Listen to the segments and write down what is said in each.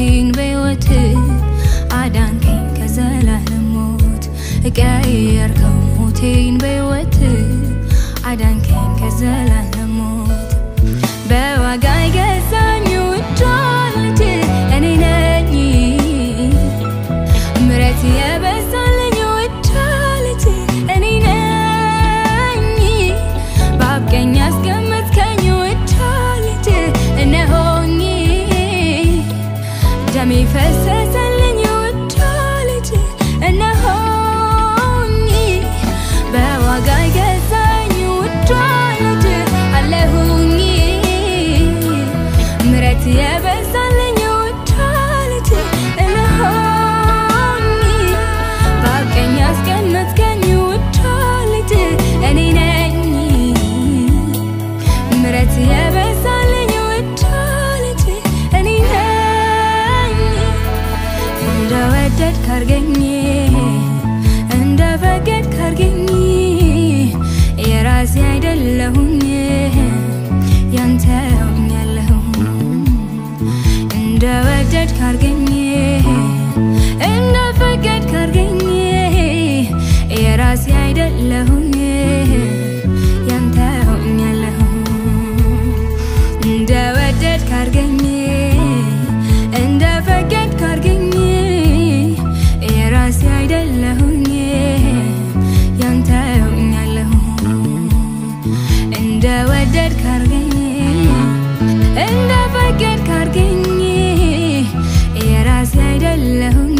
ነፍሴን በሕይወት አዳንከኝ ከዘላለም ሞት እቀየርከው። ሞቴን በሕይወት አዳንከኝ ከዘላለም እንደ ወደድክ አርገኝ እንደ ፈቀድክ አርገኝ የራሴ አይደለሁም።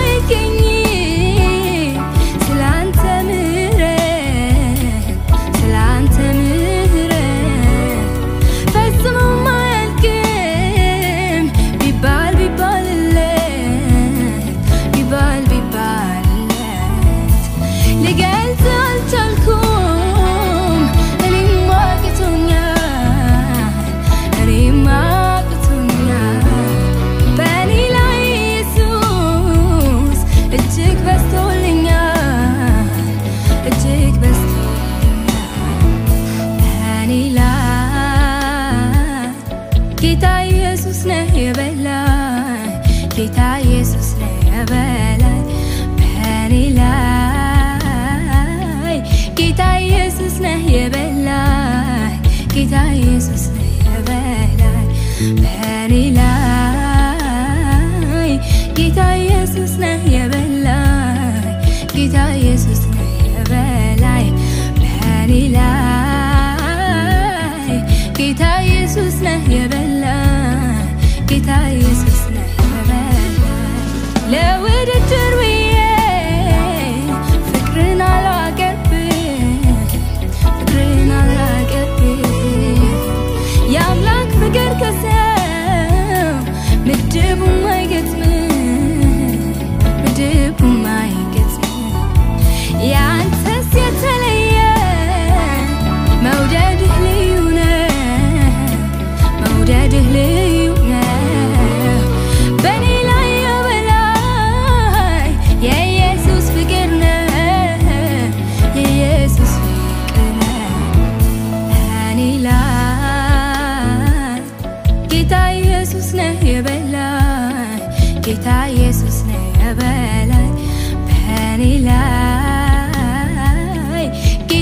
Kita Yesus ya belai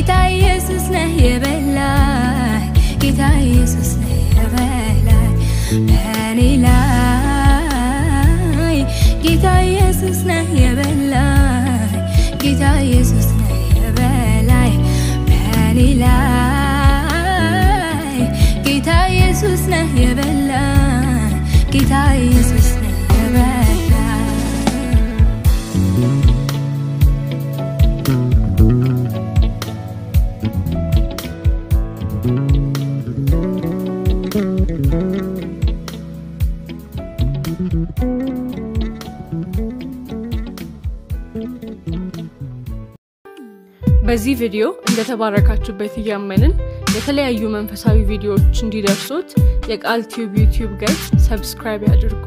ጌታ ኢየሱስ ነህ የበላይ። ጌታ ኢየሱስ ነህ የበላይ በእኔ ላይ። ጌታ ኢየሱስ ነህ የበላይ። ጌታ ኢየሱስ ነህ የበላይ በእኔ ላይ። በዚህ ቪዲዮ እንደተባረካችሁበት እያመንን የተለያዩ መንፈሳዊ ቪዲዮዎች እንዲደርስዎት የቃል ቲዩብ YouTube ገጽ subscribe ያድርጉ።